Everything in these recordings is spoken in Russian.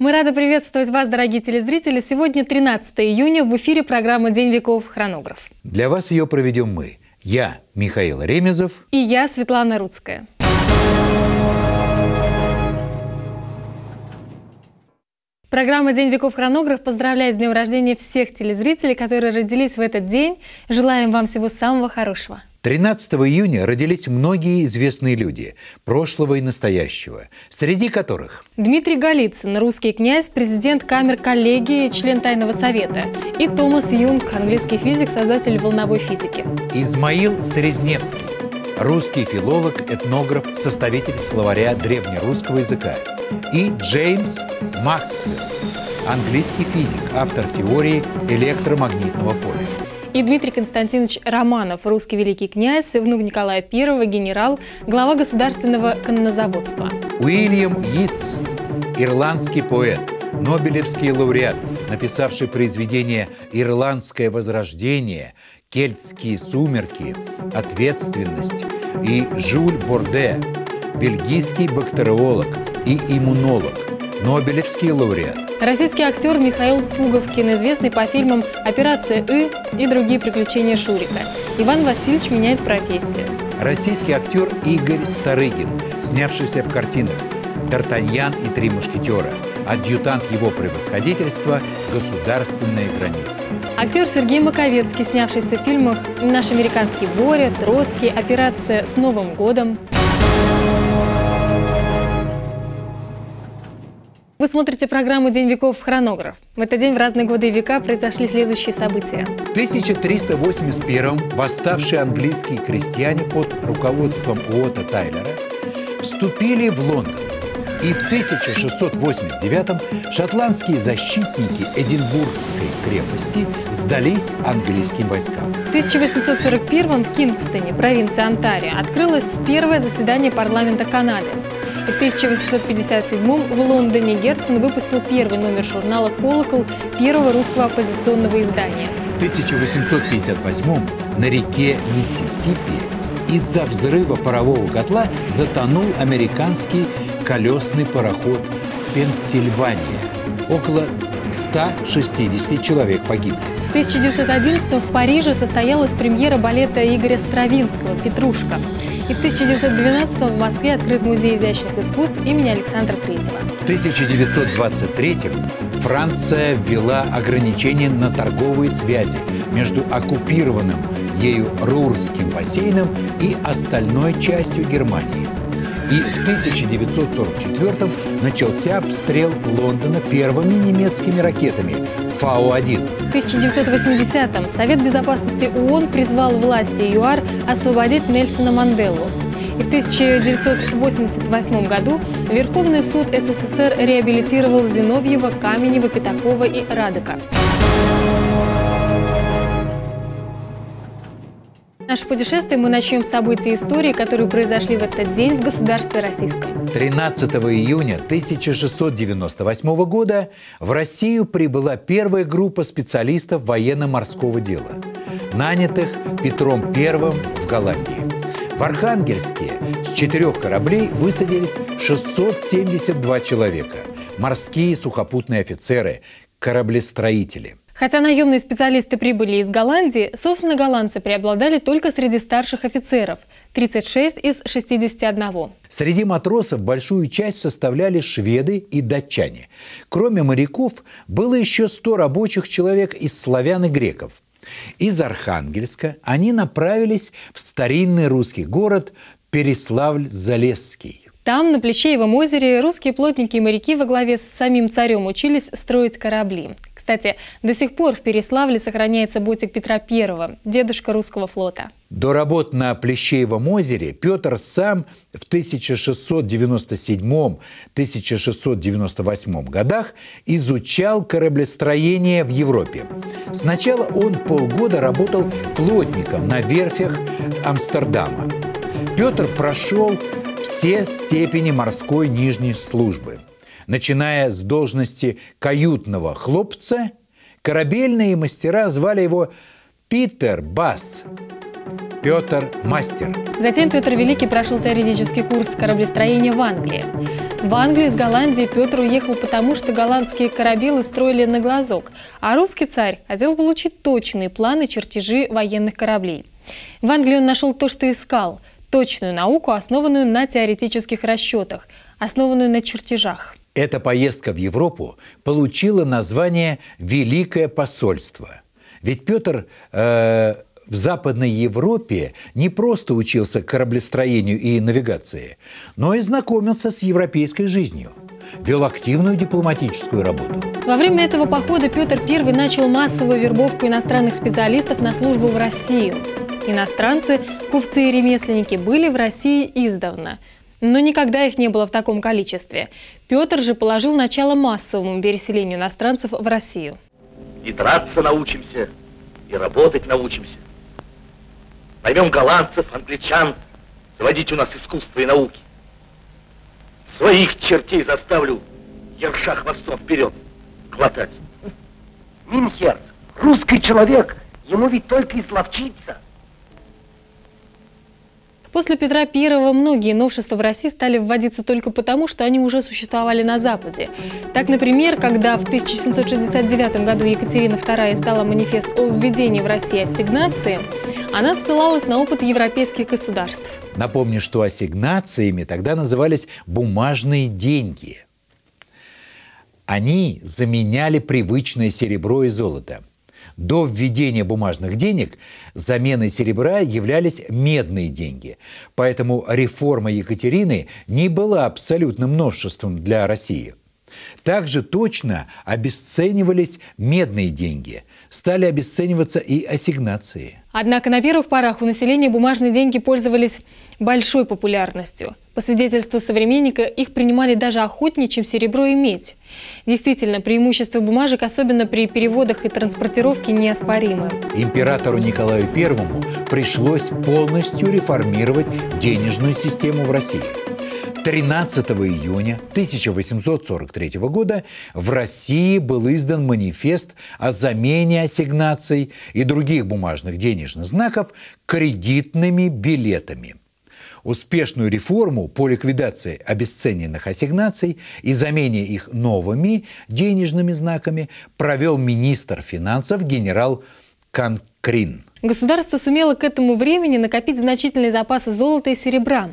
Мы рады приветствовать вас, дорогие телезрители. Сегодня 13 июня, в эфире программа «День веков. Хронограф». Для вас ее проведем мы. Я, Михаил Ремезов. И я, Светлана Рудская. Программа «День веков. Хронограф» поздравляет с днем рождения всех телезрителей, которые родились в этот день. Желаем вам всего самого хорошего. 13 июня родились многие известные люди прошлого и настоящего, среди которых Дмитрий Голицын, русский князь, президент камер коллегии, член Тайного совета, и Томас Юнг, английский физик, создатель волновой физики. Измаил Срезневский, русский филолог, этнограф, составитель словаря древнерусского языка, и Джеймс Максвелл, английский физик, автор теории электромагнитного поля и Дмитрий Константинович Романов, русский великий князь, внук Николая I, генерал, глава государственного коннозаводства. Уильям Йитс, ирландский поэт, Нобелевский лауреат, написавший произведение «Ирландское возрождение», «Кельтские сумерки», «Ответственность» и Жюль Борде, бельгийский бактериолог и иммунолог, Нобелевский лауреат. Российский актер Михаил Пуговкин, известный по фильмам «Операция И» и другие приключения Шурика. Иван Васильевич меняет профессию. Российский актер Игорь Старыгин, снявшийся в картинах «Д'Артаньян и три мушкетера», адъютант его превосходительства «Государственная граница». Актер Сергей Маковецкий, снявшийся в фильмах «Наш американский Боря», «Троцкий», «Операция с Новым годом». Смотрите программу «День веков. Хронограф». В этот день в разные годы и века произошли следующие события. В 1381 восставшие английские крестьяне под руководством Уотта Тайлера вступили в Лондон. И в 1689 шотландские защитники Эдинбургской крепости сдались английским войскам. В 1841 в Кингстоне, провинции Онтарио, открылось первое заседание парламента Канады. В 1857 в Лондоне Герцен выпустил первый номер журнала «Колокол» первого русского оппозиционного издания. В 1858 на реке Миссисипи из-за взрыва парового котла затонул американский колесный пароход «Пенсильвания». Около 160 человек погибли. В 1911 в Париже состоялась премьера балета Игоря Стравинского «Петрушка». И в 1912 в Москве открыт музей изящных искусств имени Александра Третьего. В 1923 Франция ввела ограничения на торговые связи между оккупированным ею Рурским бассейном и остальной частью Германии. И в 1944 начался обстрел Лондона первыми немецкими ракетами Фау-1. В 1980-м Совет Безопасности ООН призвал власти ЮАР освободить Нельсона Манделу. И в 1988 году Верховный суд СССР реабилитировал Зиновьева, Каменева, Пятакова и Радыка. Наше путешествие мы начнем с событий истории, которые произошли в этот день в государстве российском. 13 июня 1698 года в Россию прибыла первая группа специалистов военно-морского дела, нанятых Петром I в Голландии. В Архангельске с четырех кораблей высадились 672 человека – морские сухопутные офицеры, кораблестроители. Хотя наемные специалисты прибыли из Голландии, собственно, голландцы преобладали только среди старших офицеров – 36 из 61. Среди матросов большую часть составляли шведы и датчане. Кроме моряков, было еще 100 рабочих человек из славян и греков. Из Архангельска они направились в старинный русский город Переславль-Залесский. Там, на Плещеевом озере, русские плотники и моряки во главе с самим царем учились строить корабли. Кстати, до сих пор в Переславле сохраняется ботик Петра I, дедушка русского флота. До работ на Плещеевом озере Петр сам в 1697-1698 годах изучал кораблестроение в Европе. Сначала он полгода работал плотником на верфях Амстердама. Петр прошел все степени морской нижней службы – Начиная с должности каютного хлопца, корабельные мастера звали его Питер Бас, Петр Мастер. Затем Петр Великий прошел теоретический курс кораблестроения в Англии. В Англию из Голландии Петр уехал потому, что голландские корабелы строили на глазок, а русский царь хотел получить точные планы чертежи военных кораблей. В Англии он нашел то, что искал – точную науку, основанную на теоретических расчетах, основанную на чертежах. Эта поездка в Европу получила название «Великое посольство». Ведь Петр э, в Западной Европе не просто учился кораблестроению и навигации, но и знакомился с европейской жизнью вел активную дипломатическую работу. Во время этого похода Петр I начал массовую вербовку иностранных специалистов на службу в Россию. Иностранцы, купцы и ремесленники были в России издавна, но никогда их не было в таком количестве. Петр же положил начало массовому переселению иностранцев в Россию. И драться научимся, и работать научимся. Поймем голландцев, англичан, заводить у нас искусство и науки. Своих чертей заставлю ерша хвостом вперед хватать. Минхерц, русский человек, ему ведь только изловчиться. После Петра I многие новшества в России стали вводиться только потому, что они уже существовали на Западе. Так, например, когда в 1769 году Екатерина II издала манифест о введении в России ассигнации, она ссылалась на опыт европейских государств. Напомню, что ассигнациями тогда назывались бумажные деньги. Они заменяли привычное серебро и золото – до введения бумажных денег заменой серебра являлись медные деньги. Поэтому реформа Екатерины не была абсолютным новшеством для России. Также точно обесценивались медные деньги, стали обесцениваться и ассигнации. Однако на первых порах у населения бумажные деньги пользовались большой популярностью. По свидетельству современника, их принимали даже охотнее, чем серебро и медь. Действительно, преимущество бумажек, особенно при переводах и транспортировке, неоспоримы. Императору Николаю I пришлось полностью реформировать денежную систему в России – 13 июня 1843 года в России был издан манифест о замене ассигнаций и других бумажных денежных знаков кредитными билетами. Успешную реформу по ликвидации обесцененных ассигнаций и замене их новыми денежными знаками провел министр финансов генерал Канкрин. Государство сумело к этому времени накопить значительные запасы золота и серебра.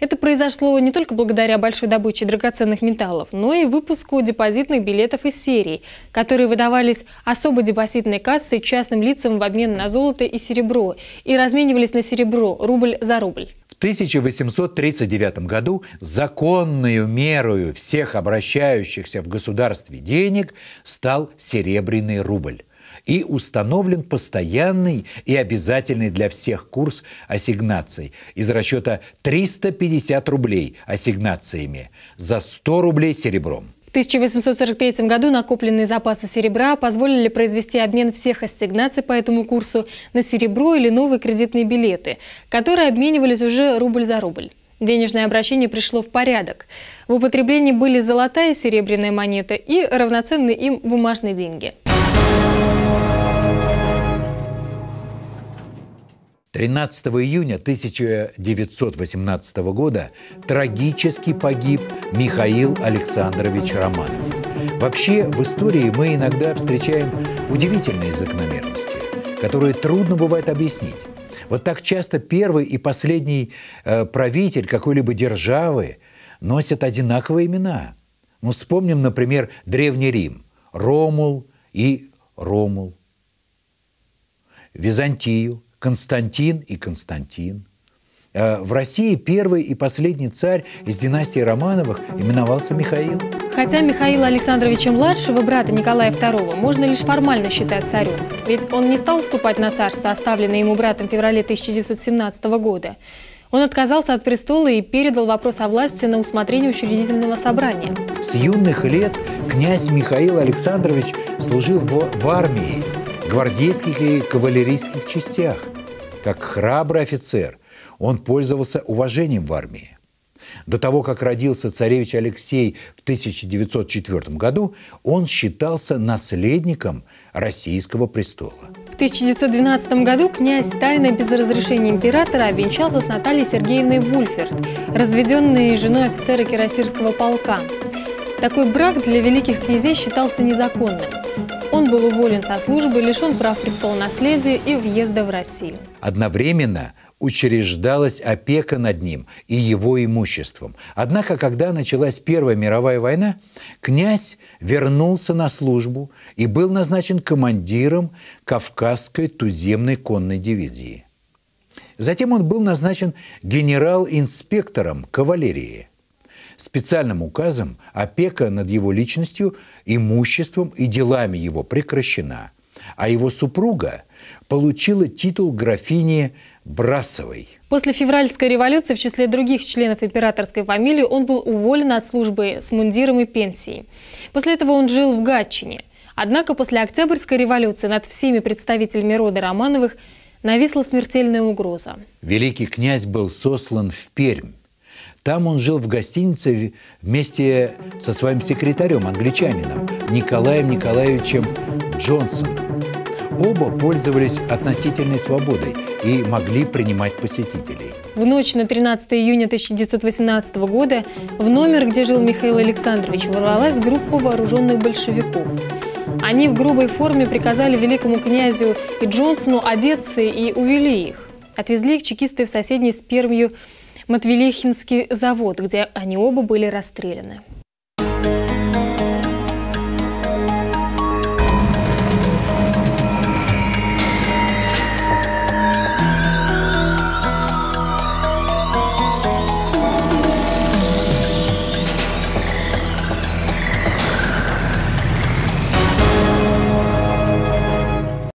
Это произошло не только благодаря большой добыче драгоценных металлов, но и выпуску депозитных билетов из серий, которые выдавались особо депозитной кассой частным лицам в обмен на золото и серебро и разменивались на серебро рубль за рубль. В 1839 году законную мерою всех обращающихся в государстве денег стал серебряный рубль и установлен постоянный и обязательный для всех курс ассигнаций из расчета 350 рублей ассигнациями за 100 рублей серебром. В 1843 году накопленные запасы серебра позволили произвести обмен всех ассигнаций по этому курсу на серебро или новые кредитные билеты, которые обменивались уже рубль за рубль. Денежное обращение пришло в порядок. В употреблении были золотая и серебряная монета и равноценные им бумажные деньги. 13 июня 1918 года трагически погиб Михаил Александрович Романов. Вообще, в истории мы иногда встречаем удивительные закономерности, которые трудно бывает объяснить. Вот так часто первый и последний э, правитель какой-либо державы носят одинаковые имена. Ну, вспомним, например, Древний Рим – Ромул и Ромул. Византию – Константин и Константин. Э, в России первый и последний царь из династии Романовых именовался Михаил. Хотя Михаила Александровича младшего, брата Николая II, можно лишь формально считать царем. Ведь он не стал вступать на царство, оставленное ему братом в феврале 1917 года. Он отказался от престола и передал вопрос о власти на усмотрение учредительного собрания. С юных лет князь Михаил Александрович служил в, в армии гвардейских и кавалерийских частях. Как храбрый офицер, он пользовался уважением в армии. До того, как родился царевич Алексей в 1904 году, он считался наследником российского престола. В 1912 году князь тайно без разрешения императора обвенчался с Натальей Сергеевной Вульферт, разведенной женой офицера кирасирского полка. Такой брак для великих князей считался незаконным. Он был уволен со службы, лишен прав престола наследия и въезда в Россию. Одновременно учреждалась опека над ним и его имуществом. Однако, когда началась Первая мировая война, князь вернулся на службу и был назначен командиром Кавказской туземной конной дивизии. Затем он был назначен генерал-инспектором кавалерии. Специальным указом опека над его личностью, имуществом и делами его прекращена, а его супруга получила титул графини Брасовой. После февральской революции в числе других членов императорской фамилии он был уволен от службы с мундиром и пенсией. После этого он жил в Гатчине. Однако после Октябрьской революции над всеми представителями рода Романовых нависла смертельная угроза. Великий князь был сослан в Пермь. Там он жил в гостинице вместе со своим секретарем, англичанином Николаем Николаевичем Джонсоном. Оба пользовались относительной свободой и могли принимать посетителей. В ночь на 13 июня 1918 года в номер, где жил Михаил Александрович, ворвалась группа вооруженных большевиков. Они в грубой форме приказали великому князю и Джонсону одеться и увели их. Отвезли их чекисты в соседний с Пермью Матвелихинский завод, где они оба были расстреляны.